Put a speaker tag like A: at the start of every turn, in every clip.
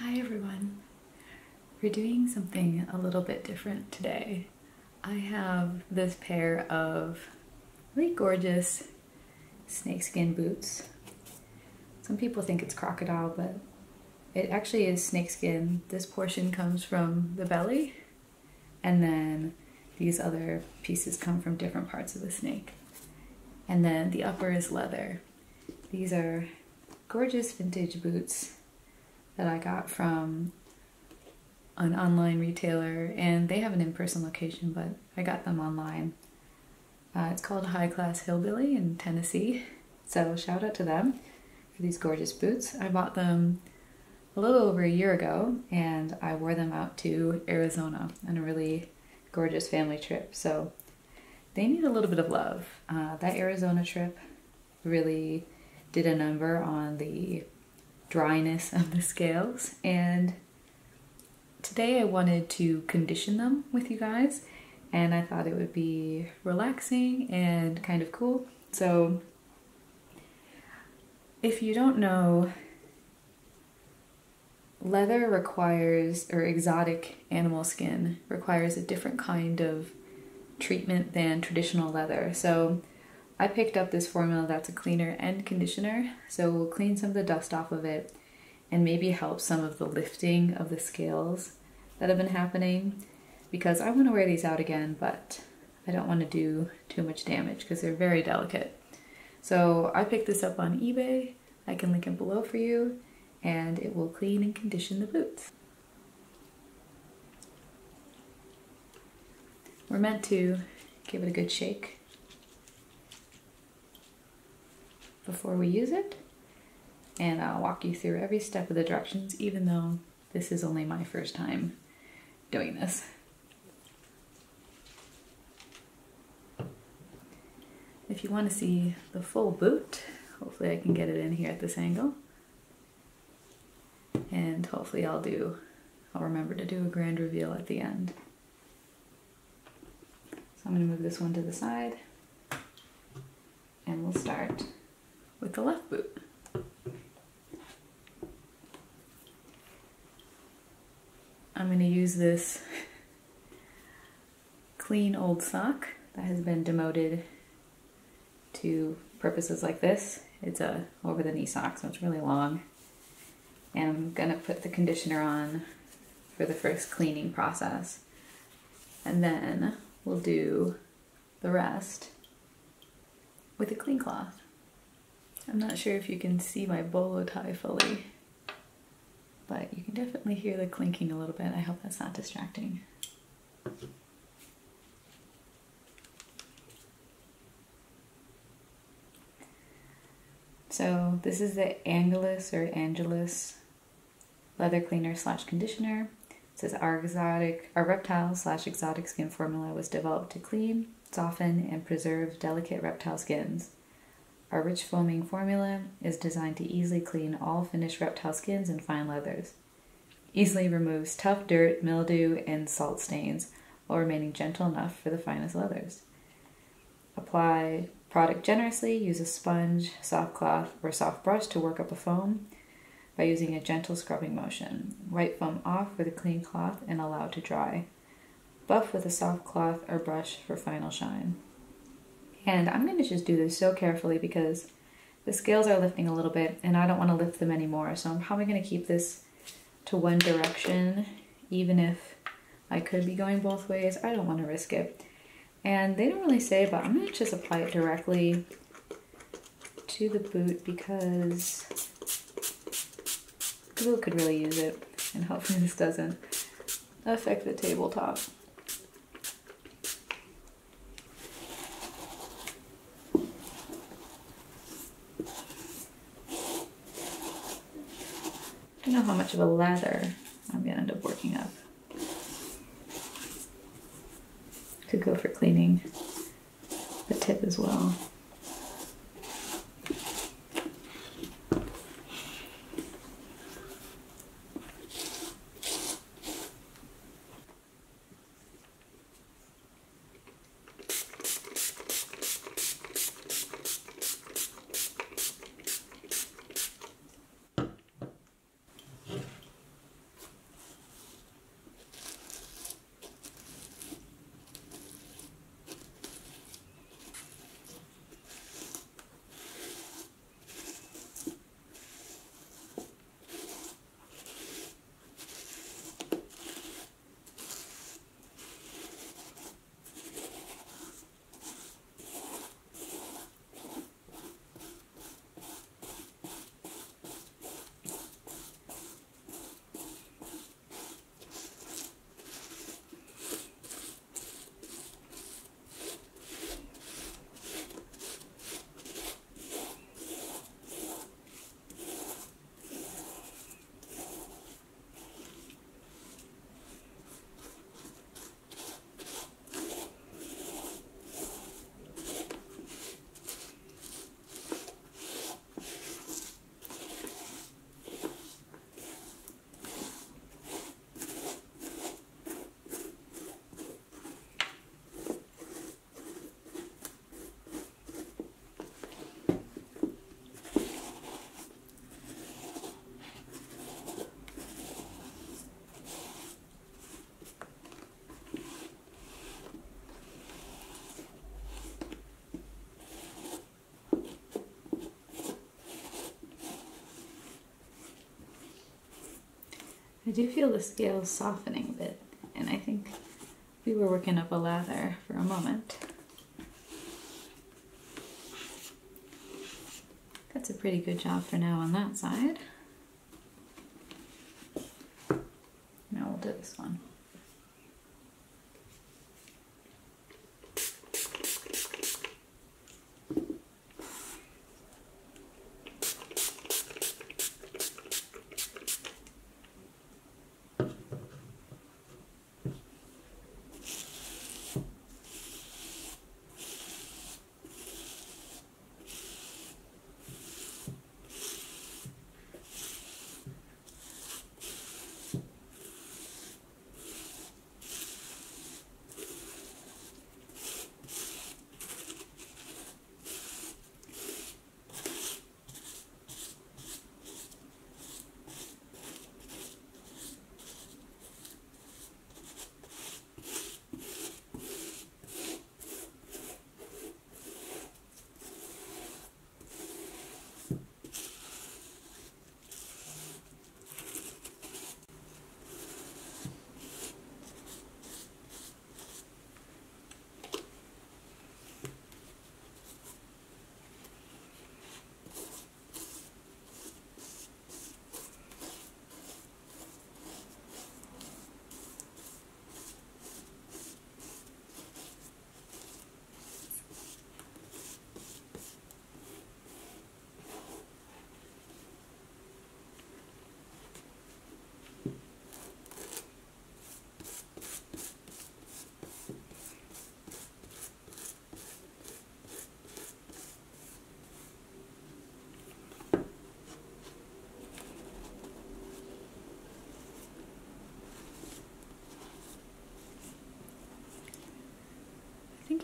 A: Hi everyone. We're doing something a little bit different today. I have this pair of really gorgeous snakeskin boots. Some people think it's crocodile, but it actually is snakeskin. This portion comes from the belly, and then these other pieces come from different parts of the snake. And then the upper is leather. These are gorgeous vintage boots that I got from an online retailer, and they have an in-person location, but I got them online. Uh, it's called High Class Hillbilly in Tennessee, so shout out to them for these gorgeous boots. I bought them a little over a year ago, and I wore them out to Arizona on a really gorgeous family trip. So they need a little bit of love. Uh, that Arizona trip really did a number on the dryness of the scales and today I wanted to condition them with you guys and I thought it would be relaxing and kind of cool. So if you don't know, leather requires, or exotic animal skin requires a different kind of treatment than traditional leather. So I picked up this formula that's a cleaner and conditioner, so we'll clean some of the dust off of it and maybe help some of the lifting of the scales that have been happening because I want to wear these out again, but I don't want to do too much damage because they're very delicate. So I picked this up on eBay. I can link it below for you and it will clean and condition the boots. We're meant to give it a good shake before we use it. And I'll walk you through every step of the directions, even though this is only my first time doing this. If you want to see the full boot, hopefully I can get it in here at this angle. And hopefully I'll do, I'll remember to do a grand reveal at the end. So I'm going to move this one to the side and we'll start with the left boot. I'm going to use this clean old sock that has been demoted to purposes like this. It's a over the knee sock, so it's really long. And I'm going to put the conditioner on for the first cleaning process. And then we'll do the rest with a clean cloth. I'm not sure if you can see my bolo tie fully, but you can definitely hear the clinking a little bit. I hope that's not distracting. So this is the Angelus or Angelus leather cleaner slash conditioner. It says our exotic, our reptile slash exotic skin formula was developed to clean, soften, and preserve delicate reptile skins. Our rich foaming formula is designed to easily clean all finished reptile skins and fine leathers. Easily removes tough dirt, mildew, and salt stains while remaining gentle enough for the finest leathers. Apply product generously, use a sponge, soft cloth, or soft brush to work up a foam by using a gentle scrubbing motion. Wipe foam off with a clean cloth and allow to dry. Buff with a soft cloth or brush for final shine. And I'm going to just do this so carefully because the scales are lifting a little bit and I don't want to lift them anymore. So I'm probably going to keep this to one direction, even if I could be going both ways. I don't want to risk it. And they don't really say, but I'm to just apply it directly to the boot because Google could really use it. And hopefully this doesn't affect the tabletop. Don't know how much of a lather I'm gonna end up working up. Could go for cleaning the tip as well. Do feel the scales softening a bit, and I think we were working up a lather for a moment. That's a pretty good job for now on that side.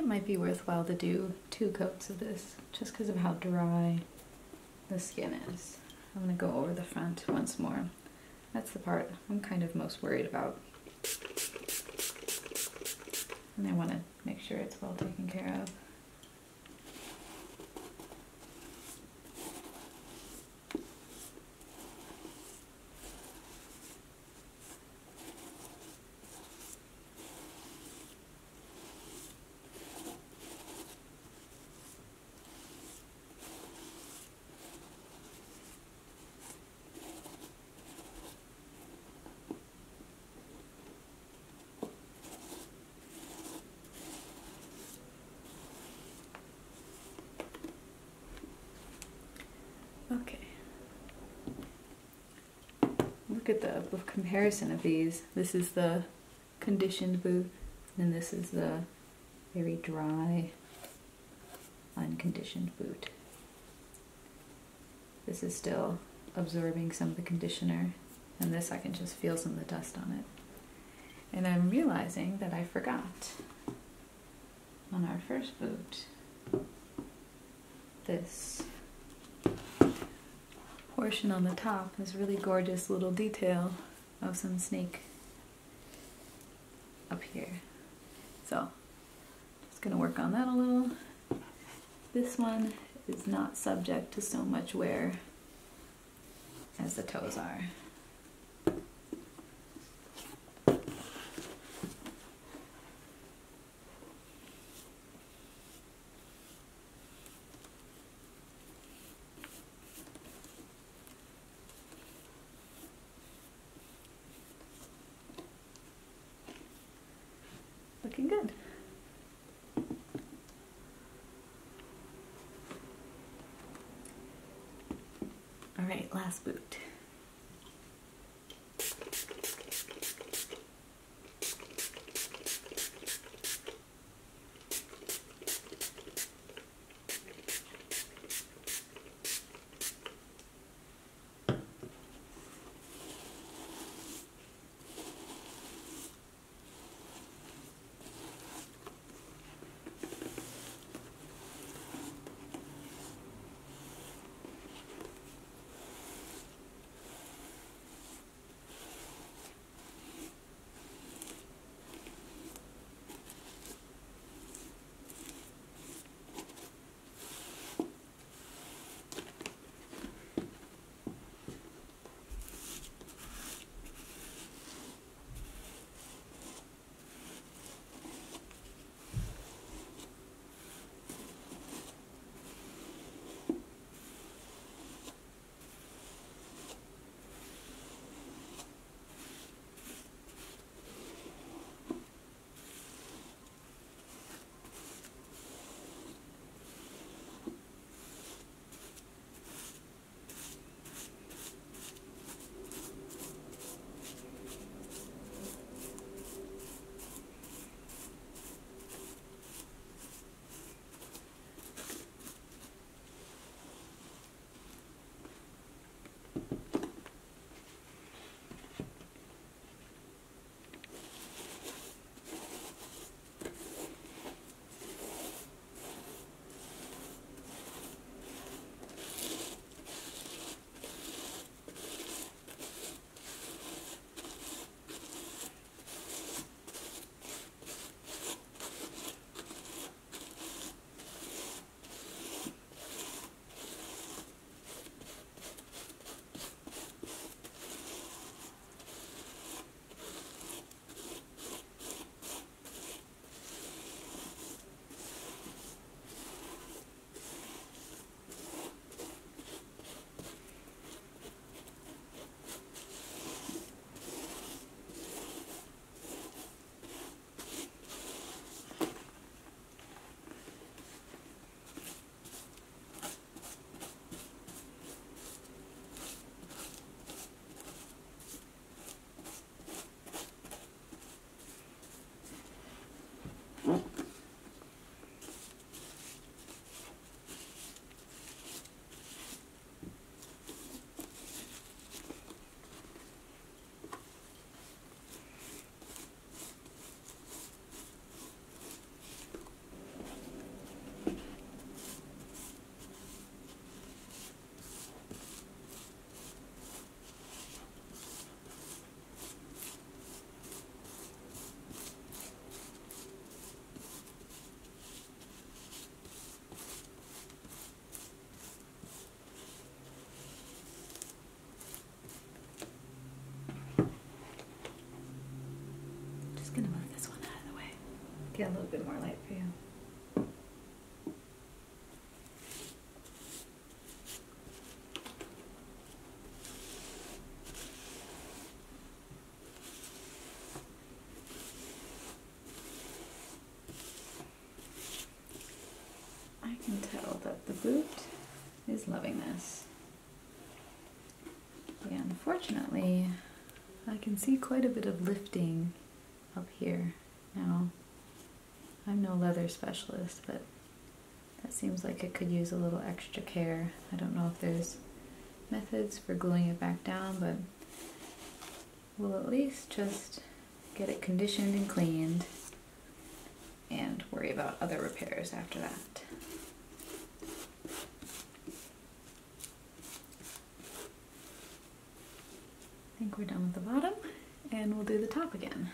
A: It might be worthwhile to do two coats of this just because of how dry the skin is. I'm going to go over the front once more. That's the part I'm kind of most worried about. And I want to make sure it's well taken care of. Okay. Look at the, comparison of these. This is the conditioned boot, and this is the very dry, unconditioned boot. This is still absorbing some of the conditioner, and this I can just feel some of the dust on it. And I'm realizing that I forgot on our first boot this portion on the top, this really gorgeous little detail of some snake up here. So, just gonna work on that a little. This one is not subject to so much wear as the toes are. Looking good. All right, last boot. Get a little bit more light for you. I can tell that the boot is loving this. Yeah, unfortunately, I can see quite a bit of lifting up here. Now, I'm no leather specialist, but that seems like it could use a little extra care. I don't know if there's methods for gluing it back down, but we'll at least just get it conditioned and cleaned and worry about other repairs after that. I think we're done with the bottom and we'll do the top again.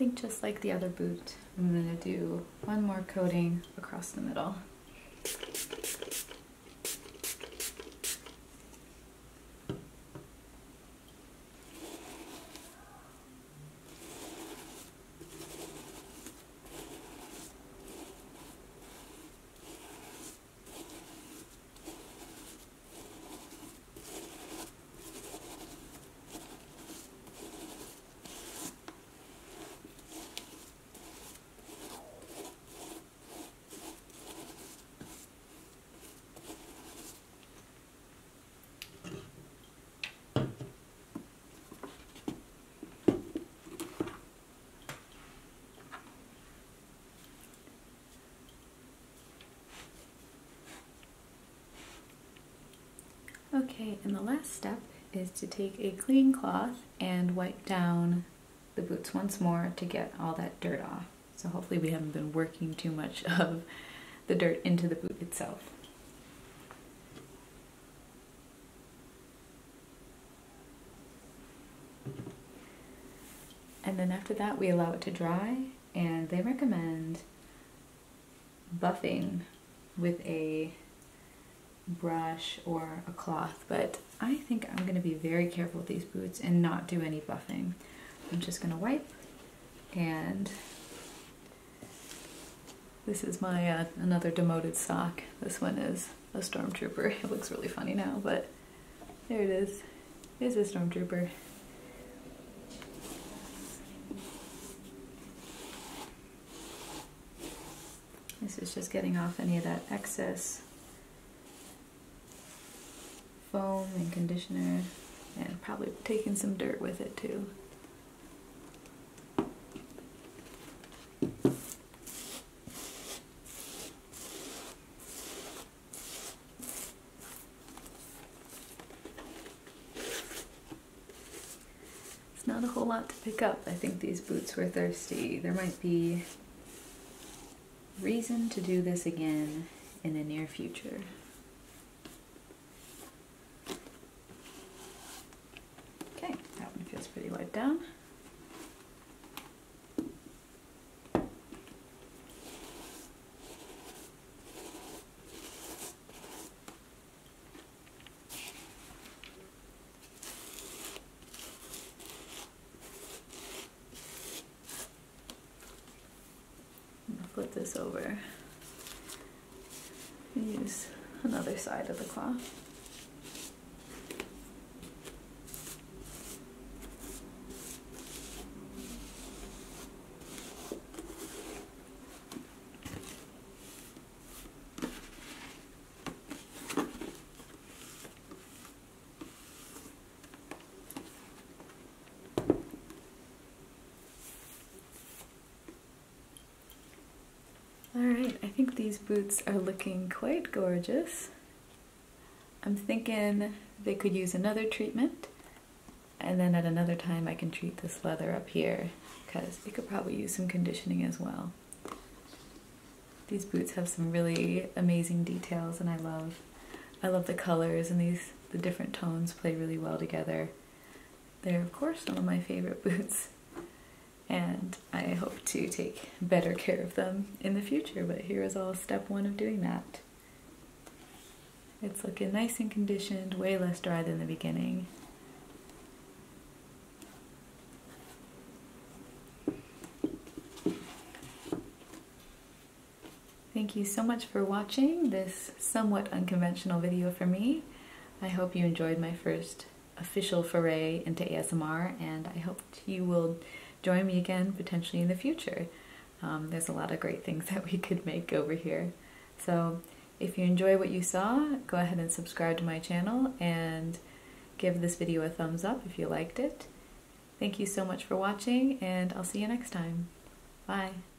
A: Think just like the other boot, I'm going to do one more coating across the middle. Okay, and the last step is to take a clean cloth and wipe down the boots once more to get all that dirt off. So hopefully we haven't been working too much of the dirt into the boot itself. And then after that we allow it to dry and they recommend buffing with a brush or a cloth, but I think I'm going to be very careful with these boots and not do any buffing. I'm just going to wipe and this is my uh, another demoted sock. This one is a stormtrooper. It looks really funny now, but there it is. It's a stormtrooper. This is just getting off any of that excess foam and conditioner and probably taking some dirt with it too. It's not a whole lot to pick up. I think these boots were thirsty. There might be reason to do this again in the near future. pretty wiped down. flip this over use another side of the cloth. Alright, I think these boots are looking quite gorgeous. I'm thinking they could use another treatment and then at another time I can treat this leather up here because it could probably use some conditioning as well. These boots have some really amazing details and I love I love the colors and these the different tones play really well together. They're of course some of my favorite boots and I hope to take better care of them in the future but here is all step one of doing that. It's looking nice and conditioned, way less dry than the beginning. Thank you so much for watching this somewhat unconventional video for me. I hope you enjoyed my first official foray into ASMR and I hope you will join me again potentially in the future. Um, there's a lot of great things that we could make over here. So if you enjoy what you saw, go ahead and subscribe to my channel and give this video a thumbs up if you liked it. Thank you so much for watching and I'll see you next time. Bye.